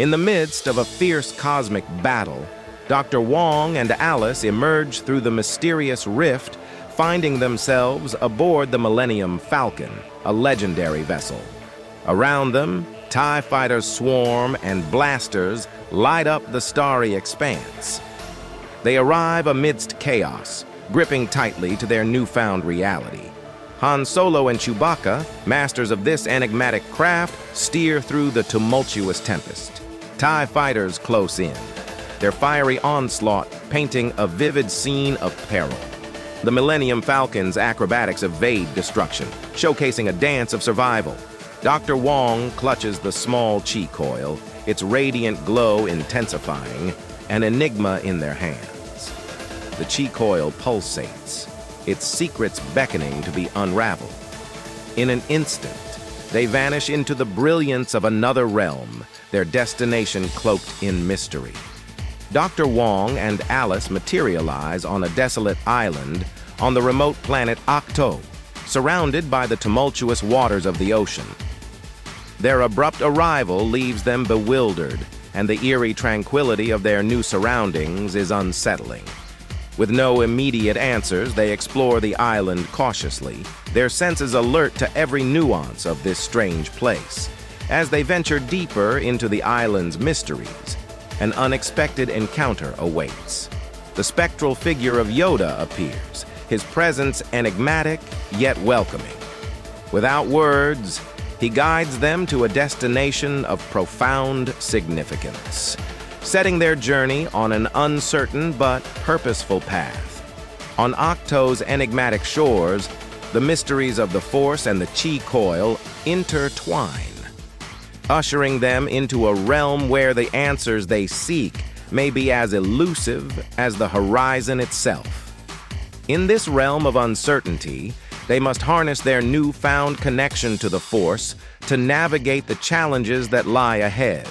In the midst of a fierce cosmic battle, Dr. Wong and Alice emerge through the mysterious rift, finding themselves aboard the Millennium Falcon, a legendary vessel. Around them, TIE fighters swarm and blasters light up the starry expanse. They arrive amidst chaos, gripping tightly to their newfound reality. Han Solo and Chewbacca, masters of this enigmatic craft, steer through the tumultuous tempest. TIE fighters close in, their fiery onslaught painting a vivid scene of peril. The Millennium Falcon's acrobatics evade destruction, showcasing a dance of survival. Dr. Wong clutches the small Qi Coil, its radiant glow intensifying, an enigma in their hands. The Qi Coil pulsates, its secrets beckoning to be unraveled. In an instant, they vanish into the brilliance of another realm, their destination cloaked in mystery. Dr. Wong and Alice materialize on a desolate island on the remote planet Ahch-To, surrounded by the tumultuous waters of the ocean. Their abrupt arrival leaves them bewildered, and the eerie tranquility of their new surroundings is unsettling. With no immediate answers, they explore the island cautiously, their senses alert to every nuance of this strange place. As they venture deeper into the island's mysteries, an unexpected encounter awaits. The spectral figure of Yoda appears, his presence enigmatic yet welcoming. Without words, he guides them to a destination of profound significance, setting their journey on an uncertain but purposeful path. On Ahch-To's enigmatic shores, the mysteries of the Force and the Qi Coil intertwine, ushering them into a realm where the answers they seek may be as elusive as the horizon itself. In this realm of uncertainty, they must harness their newfound connection to the Force to navigate the challenges that lie ahead.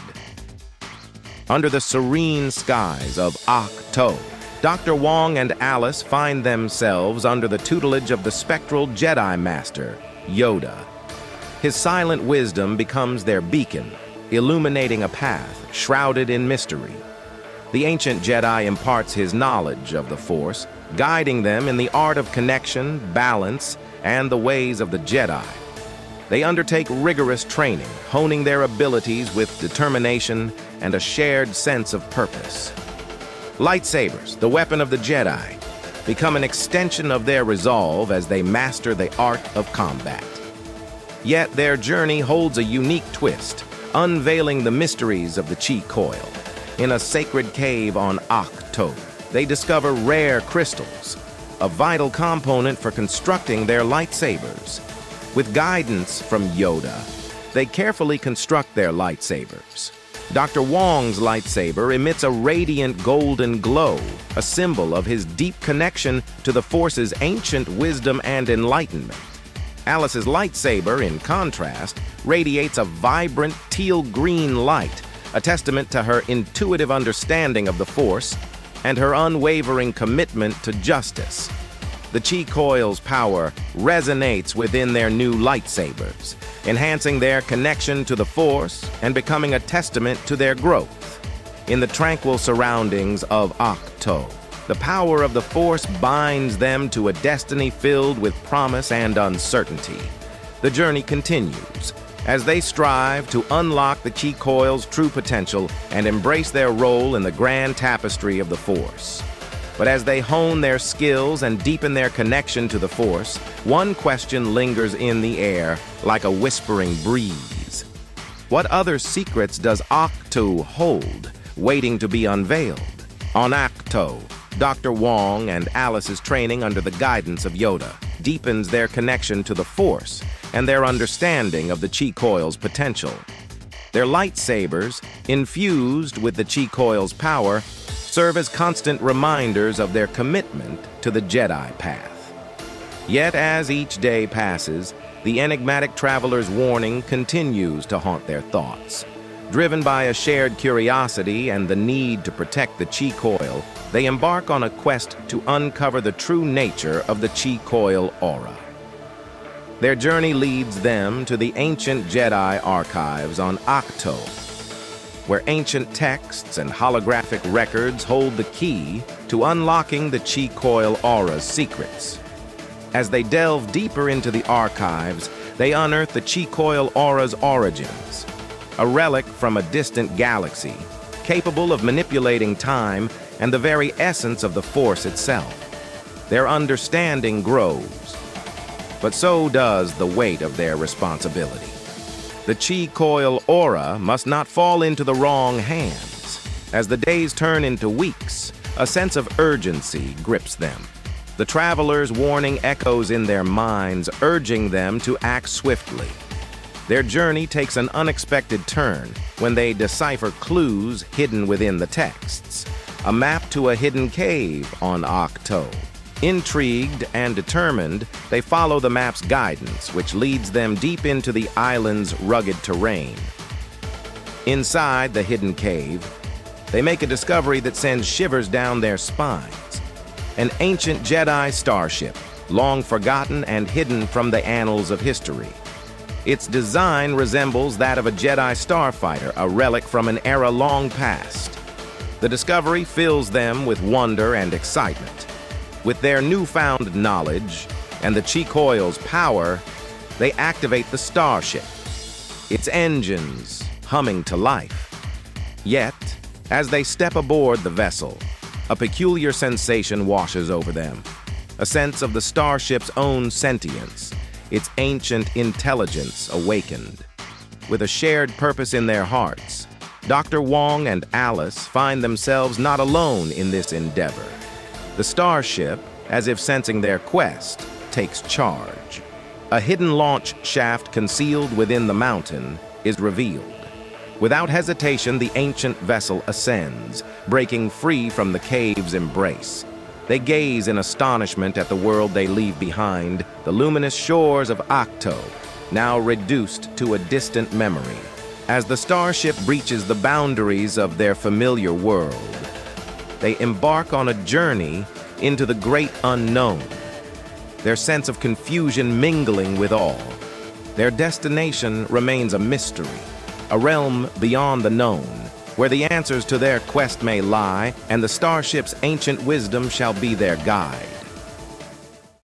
Under the serene skies of Ahch-To, Dr. Wong and Alice find themselves under the tutelage of the spectral Jedi Master, Yoda. His silent wisdom becomes their beacon, illuminating a path shrouded in mystery. The ancient Jedi imparts his knowledge of the Force, guiding them in the art of connection, balance, and the ways of the Jedi. They undertake rigorous training, honing their abilities with determination and a shared sense of purpose. Lightsabers, the weapon of the Jedi, become an extension of their resolve as they master the art of combat. Yet their journey holds a unique twist, unveiling the mysteries of the Qi Coil. In a sacred cave on Ahch-To, they discover rare crystals, a vital component for constructing their lightsabers. With guidance from Yoda, they carefully construct their lightsabers. Dr. Wong's lightsaber emits a radiant golden glow, a symbol of his deep connection to the Force's ancient wisdom and enlightenment. Alice's lightsaber, in contrast, radiates a vibrant teal-green light, a testament to her intuitive understanding of the Force and her unwavering commitment to justice. The Qi Coil's power resonates within their new lightsabers, enhancing their connection to the Force and becoming a testament to their growth. In the tranquil surroundings of Ahch-To, the power of the Force binds them to a destiny filled with promise and uncertainty. The journey continues, as they strive to unlock the Qi Coil's true potential and embrace their role in the grand tapestry of the Force. But as they hone their skills and deepen their connection to the Force, one question lingers in the air like a whispering breeze. What other secrets does Ahch-To hold, waiting to be unveiled? On Ahch-To, Dr. Wong and Alice's training under the guidance of Yoda deepens their connection to the Force and their understanding of the Qi Coil's potential. Their lightsabers, infused with the Qi Coil's power, serve as constant reminders of their commitment to the Jedi path. Yet as each day passes, the enigmatic traveler's warning continues to haunt their thoughts. Driven by a shared curiosity and the need to protect the Qi Coil, they embark on a quest to uncover the true nature of the Qi Coil aura. Their journey leads them to the ancient Jedi archives on Ahch-To. Where ancient texts and holographic records hold the key to unlocking the Qi Coil Aura's secrets. As they delve deeper into the archives, they unearth the Qi Coil Aura's origins, a relic from a distant galaxy, capable of manipulating time and the very essence of the Force itself. Their understanding grows, but so does the weight of their responsibility. The Qi Coil Aura must not fall into the wrong hands. As the days turn into weeks, a sense of urgency grips them. The travelers' warning echoes in their minds, urging them to act swiftly. Their journey takes an unexpected turn when they decipher clues hidden within the texts. A map to a hidden cave on Ahch-To. Intrigued and determined, they follow the map's guidance, which leads them deep into the island's rugged terrain. Inside the hidden cave, they make a discovery that sends shivers down their spines. An ancient Jedi starship, long forgotten and hidden from the annals of history. Its design resembles that of a Jedi starfighter, a relic from an era long past. The discovery fills them with wonder and excitement. With their newfound knowledge and the Qi Coil's power, they activate the starship, its engines humming to life. Yet, as they step aboard the vessel, a peculiar sensation washes over them, a sense of the starship's own sentience, its ancient intelligence awakened. With a shared purpose in their hearts, Dr. Wong and Alice find themselves not alone in this endeavor. The starship, as if sensing their quest, takes charge. A hidden launch shaft concealed within the mountain is revealed. Without hesitation, the ancient vessel ascends, breaking free from the cave's embrace. They gaze in astonishment at the world they leave behind, the luminous shores of Ahch-To, now reduced to a distant memory. As the starship breaches the boundaries of their familiar world, they embark on a journey into the great unknown, their sense of confusion mingling with awe. Their destination remains a mystery, a realm beyond the known, where the answers to their quest may lie, and the starship's ancient wisdom shall be their guide.